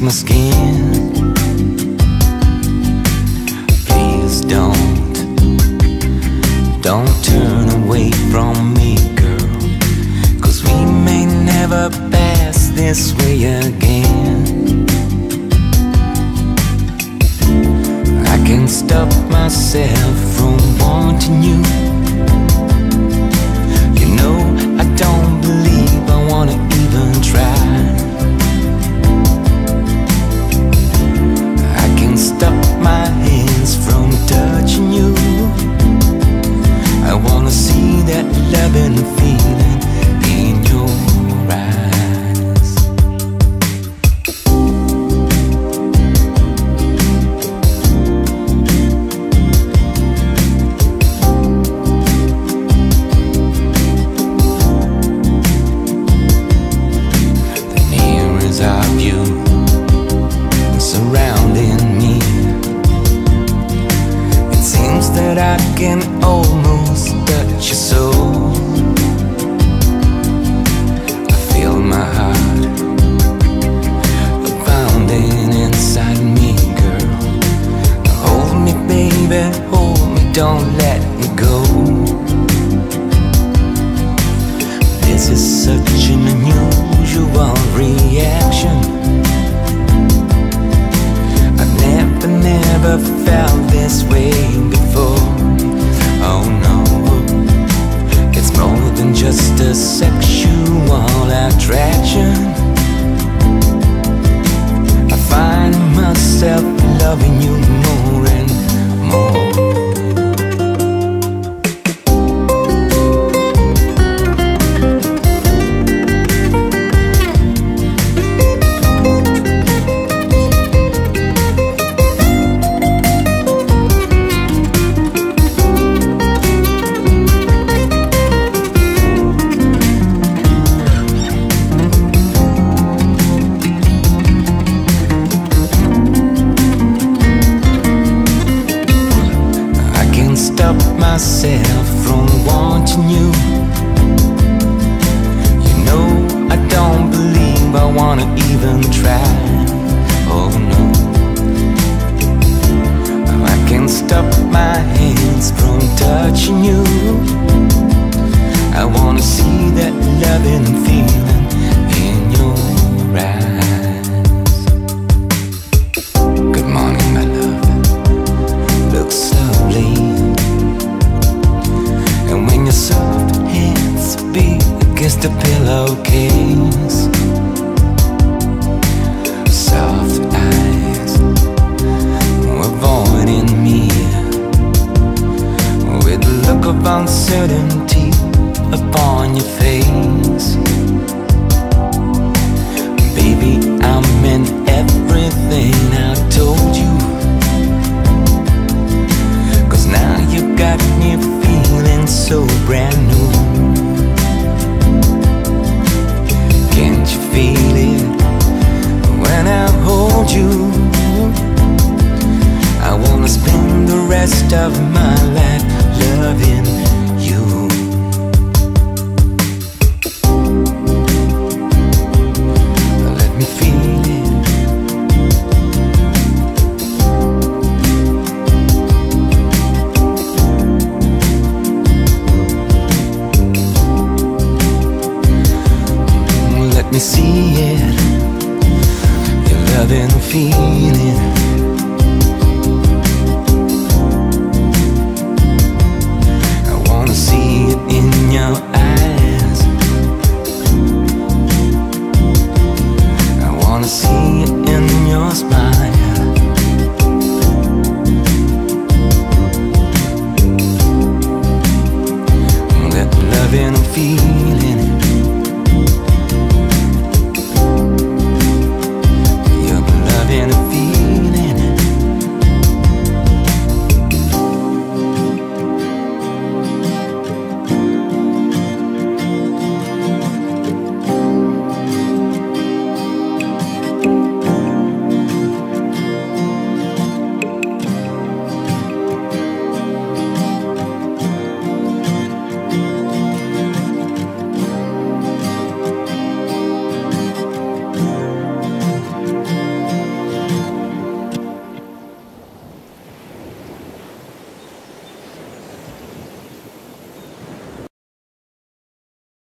my skin. Please don't, don't turn away from me, girl. Cause we may never pass this way again. I can't stop myself from wanting. You feeling wanting you. You know, I don't believe I wanna even try. Oh no. I can't stop my hands from touching you. Soft eyes me with a look of uncertainty upon your face. Baby, I meant everything I told you. Cause now you got me feeling so brand new. Of my life loving you. Let me feel it. Let me see it. Your loving feeling.